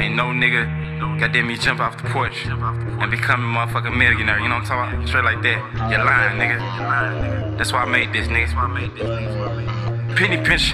Ain't no nigga goddamn me jump off the porch and become a motherfucking millionaire. You know what I'm talking about? Straight like that. You're lying, nigga. That's why I made this, nigga. Why I made this Penny pinch.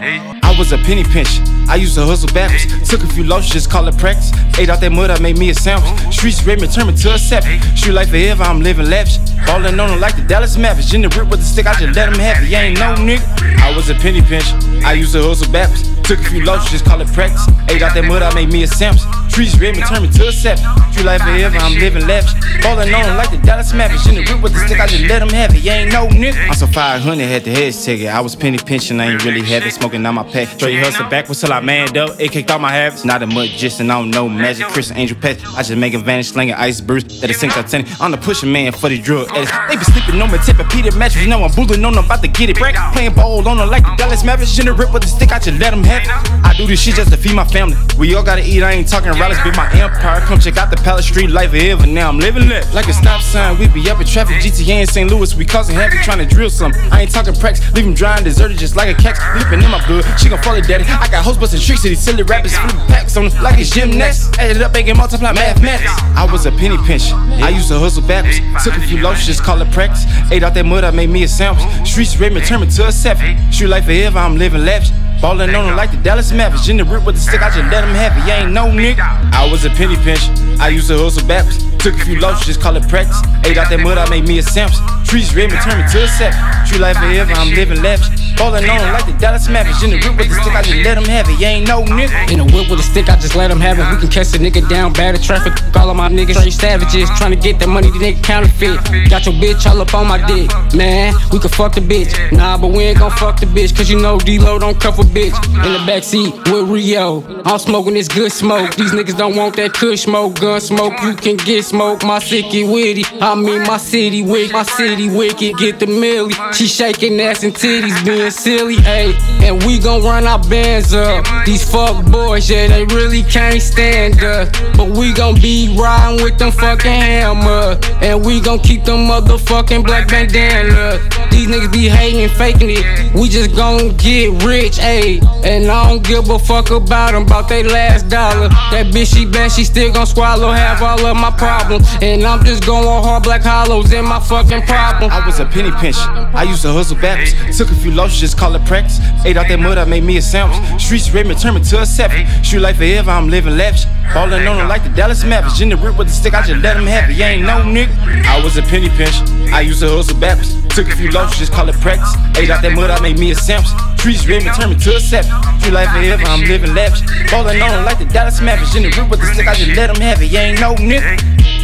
Hey. I was a penny pinch. I used to hustle backwards. Took a few losses, just call it practice. Ate out that mud, I made me a sandwich. Streets ready me, turn me to a seven. Shoot like forever, I'm living lavish. Ballin' on them like the Dallas Mavericks. In the rip with the stick, I just let them have it. You ain't no nigga. I was a penny pinch. I used to hustle backwards. Took a few just call it practice. Ate out that mud, I made me a sandwich. Ready me, turn me to a seven. Shoot like forever, I'm living lavish. Falling on like the Dallas Mavericks. In the rip with the stick, I just let them have it. You ain't no nigga. I'm so 500, had the heads ticket. I was penny pinching, I ain't really have it. Smoking on my pack. Straight hustle backwards till I manned up. It kicked all my habits. Not a and I don't know magic. Criss Angel Pet. I just make a vanish, slinging ice burst. That is sink Titanic. I'm the pushing man for the drug addicts. They be sleeping on my Tempur-Pedic mattress. Know I'm bullying on them, about to get it. Break. Playing ball on them like the Dallas Mavericks. In the rip with the stick, I just let them have it. I do this shit just to feed my family. We all gotta eat, I ain't talking rallies. Be my empire. Come check out the Palace Street life forever. Now I'm living lit. Like a stop sign, we be up in traffic. GTA in St. Louis, we causing heavy, trying to drill some. I ain't talking practice, leave him dry and deserted just like a catch. Leaping in my blood, she gon' follow daddy. I got hoes busting tricks to these silly rappers, flipping packs on them like it's gymnastics. Added up, making multiply mathematics. I was a penny pinch. I used to hustle backwards. Took a few losses, just call it practice. Ate out that mud, I made me a sandwich. Streets ready me, turn me to a seven. Shoot life forever, I'm living lavish. Ballin' on him like the Dallas Mavericks. In the rip with the stick, I just let him have it. You ain't no nigga. I was a penny pinch. I used to hustle backwards. Took a few losses, just call it practice. Ate out that mud, I made me a sandwich. Streets ready me, turn me to a seven. Shoot life forever, I'm living lavish. Ballin' on like the Dallas Mavericks. In the rip with the stick, I just let them have it. You ain't no nigga. In the whip with a stick, I just let them have it. We can catch a nigga down, bad at traffic. All of my niggas straight savages. Trying to get that money, the nigga counterfeit. Got your bitch all up on my dick. Man, we can fuck the bitch. Nah, but we ain't gon' fuck the bitch. Cause you know Delo don't cuff a bitch. In the backseat with Rio. I'm smoking this good smoke. These niggas don't want that kush smoke. Gun smoke, you can get smoke. My sicky witty. I mean, my city wicked. My city wicked. Get the millie. She shaking ass and titties, being silly. Ayy, and we gon' run our bands up. These fuck boys, yeah, they really can't stand us. But we gon' be riding with them fucking hammer. And we gon' keep them motherfucking black bandanas. These niggas be hating faking it. We just gon' get rich, ayy. And I don't give a fuck about them, about they last dollar. That bitch, she bad, she still gon' swallow half all of my problems. And I'm just going hard black hollows in my fucking problem. I was a penny pinch. I used to hustle backwards. Took a few losses, just call it practice. Ate out that mud, I made me a sandwich. Streets ready me, turn me to a seven. Shoot life forever, I'm living lavish. Ballin' on them like the Dallas Mavericks. In the rip with the stick, I just let them have it. You ain't no nigga. I was a penny pinch. I used to hustle backwards. Took a few losses, just call it practice. Ate out that mud, I made me a sandwich. Streets ready me, turn me to a seven. Shoot life forever, I'm living lavish. Ballin' on them like the Dallas Mavericks. In the rip with the stick, I just let them have it. You ain't no nigga.